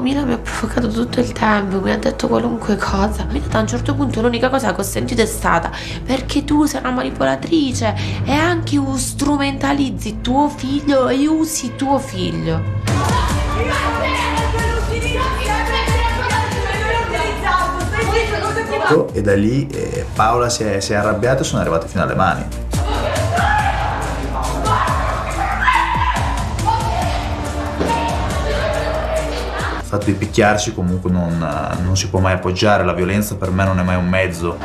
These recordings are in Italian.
Mila mi ha provocato tutto il tempo, mi ha detto qualunque cosa. Mila a un certo punto l'unica cosa che ho sentito è stata perché tu sei una manipolatrice e anche strumentalizzi tuo figlio e usi tuo figlio. E da lì eh, Paola si è, si è arrabbiata e sono arrivate fino alle mani. Fatto di picchiarsi comunque non, non si può mai appoggiare, la violenza per me non è mai un mezzo.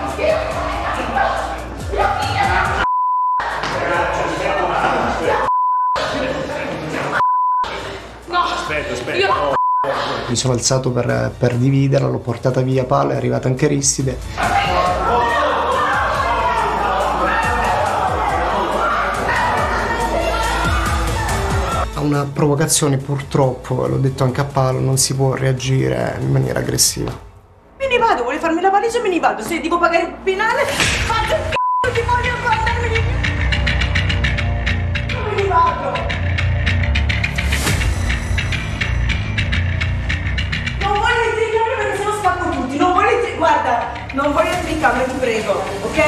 Mi sono alzato per, per dividerla, l'ho portata via Paola, è arrivata anche Ristide. Una provocazione purtroppo, l'ho detto anche a Paolo, non si può reagire in maniera aggressiva. Me ne vado, vuole farmi la valigia me ne vado. Se devo pagare il penale, faccio il c***o di voglio di Me ne vado. Non voglio intricare perché se no spacco tutti. Non voglio intri- Guarda, non voglio intricare, ti prego, ok?